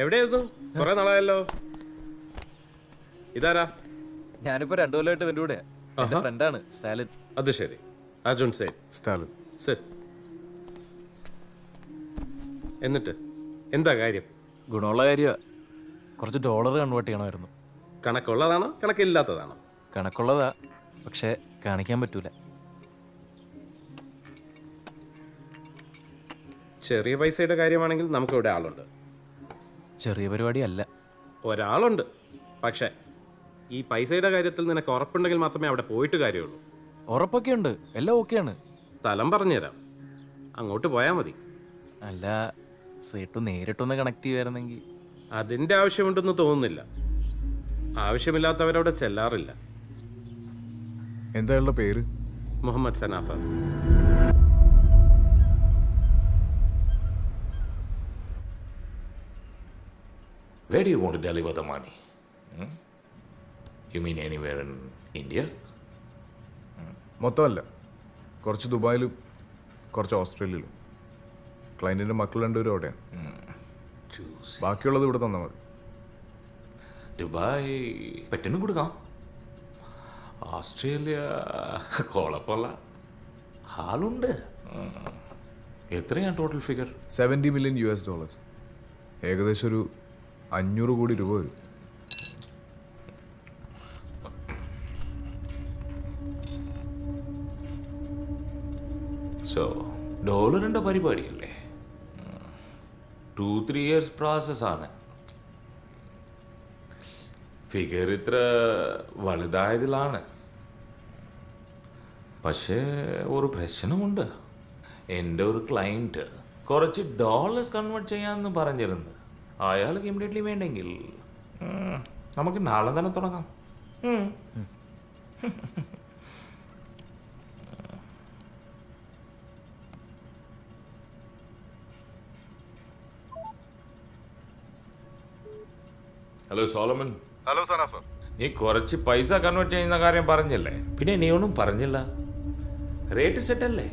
എവിടെയായിരുന്നു? കുറെ നാളായല്ലോ. ഇതാരാ? ഞാനിപ്പോ രണ്ടു കൊല്ലമായിട്ട് ഇവന്റെ കൂടെ എന്റെ ഫ്രണ്ടാണ് സ്റ്റാലിൻ. അത് ശരി. അർജുൻ സേ സ്റ്റാലിൻ. സെറ്റ്. എന്നിട്ട് എന്താ കാര്യം? ഗുണമുള്ള കാര്യമാ. കുറച്ച് ഡോളർ കൺവേർട്ട് ചെയ്യണമായിരുന്നു. കണക്കുള്ളതാണോ? കണക്കില്ലാത്തതാണോ? കണക്കുള്ളതാ. പക്ഷെ കാണിക്കാൻ പറ്റൂല. ചെറിയ പൈസയുടെ കാര്യമാണെങ്കിൽ നമുക്കിവിടെ ആളുണ്ട്. ചെറിയ പരിപാടി അല്ല ഒരാളുണ്ട്. പക്ഷേ ഈ പൈസയുടെ കാര്യത്തിൽ നിനക്ക് ഉറപ്പുണ്ടെങ്കിൽ മാത്രമേ അവിടെ പോയിട്ട് കാര്യമുള്ളൂ. ഉറപ്പൊക്കെ ഉണ്ട് എല്ലാം ഓക്കെയാണ്. സ്ഥലം പറഞ്ഞുതരാം. അങ്ങോട്ട് പോയാൽ മതി. അല്ല സേട്ടു നേരിട്ടൊന്ന് കണക്ട് ചെയ്യുമായിരുന്നെങ്കിൽ അതിന്റെ ആവശ്യമുണ്ടെന്ന് തോന്നുന്നില്ല. ആവശ്യമില്ലാത്തവരവിടെ ചെല്ലാറില്ല. എന്താ പേര്? Muhammad സനാഫ. Where do you want to deliver the money? Hmm? You mean anywhere in India? മൊത്തമല്ല. കുറച്ച് ദുബായിലും കുറച്ച് ഓസ്ട്രേലിയയിലും. ക്ലയന്റിന്റെ മക്കൾ രണ്ടുപേരും അവിടെയാണ് ബാക്കിയുള്ളത് ഇവിടെ തന്നാൽ മതി. ദുബായ് പെട്ടെന്ന് കൊടുക്കാം. ഓസ്ട്രേലിയ കുഴപ്പമില്ല ഹാളുണ്ട് എത്രയാണ് total figure seventy million U S dollar ഏകദേശം ഒരു അഞ്ഞൂറ് കോടി രൂപ വരും. സോ ഡോളറിന്റെ പരിപാടിയല്ലേ? ടു ത്രീ ഇയേഴ്സ് പ്രോസസ്സാണ് ഫിഗർ ഇത്ര വലുതായതിലാണ്. പക്ഷേ ഒരു പ്രശ്നമുണ്ട്. എന്റെ ഒരു ക്ലയന്റ് കുറച്ച് ഡോളേഴ്സ് കൺവേർട്ട് ചെയ്യാമെന്ന് പറഞ്ഞിരുന്നു. അയാൾക്ക് ഇമ്മീഡിയറ്റ്ലി വേണ്ടെങ്കിൽ നമുക്ക് നാളെ തന്നെ തുടങ്ങാം. ഹലോ സോളമൻ ഹലോ സനാഫ നീ കുറച്ച് പൈസ കൺവേർട്ട് ചെയ്യുന്ന കാര്യം പറഞ്ഞില്ലേ? പിന്നെ നീ ഒന്നും പറഞ്ഞില്ല. റേറ്റ് സെറ്റ് അല്ലേ?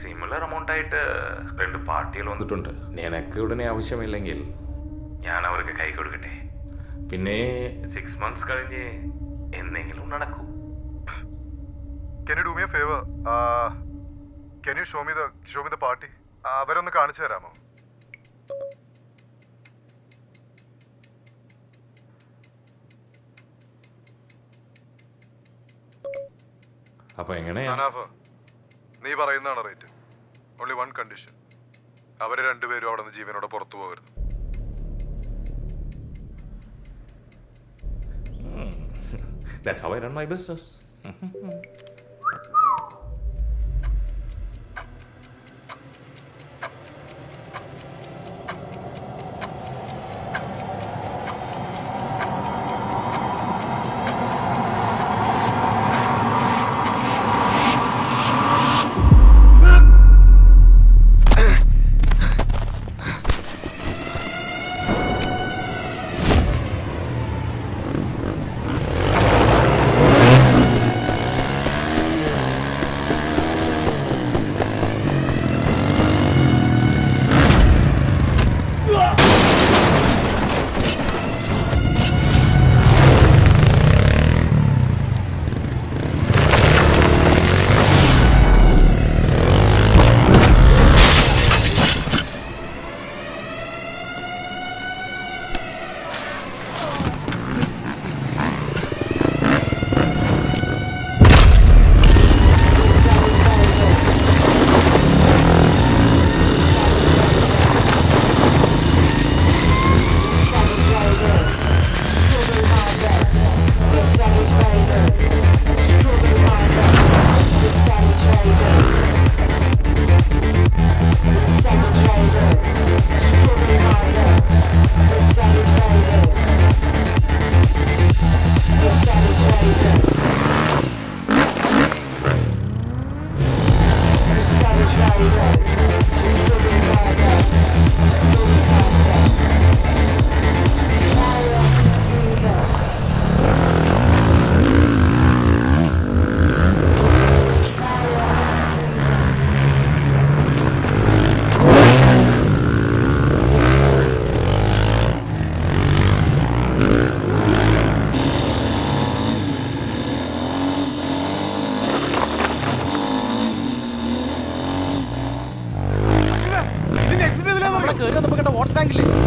സിമിലർ എമൗണ്ട് ആയിട്ട് രണ്ട് പാർട്ടികൾ വന്നിട്ടുണ്ട്. നിനക്ക് ഉടനെ ആവശ്യമില്ലെങ്കിൽ ഞാൻ അവർക്ക് കൈ കൊടുക്കട്ടെ? പിന്നെ? സിക്സ് മന്ത്സ് കഴിഞ്ഞ് എന്തെങ്കിലും നടക്കും. Can you do me a favour can you show me the show me the party അവരൊന്ന് കാണിച്ചു തരാമോ? അപ്പൊ എങ്ങനെയാ? നീ പറയുന്നതാണ് റേറ്റ്. ഓൺലി വൺ കണ്ടീഷൻ അവർ രണ്ടുപേരും അവിടെ നിന്ന് ജീവനോടെ പുറത്തു പോകരുത്. That's how I run my business. ಇದ್ದಂಗಿಲ್ಲ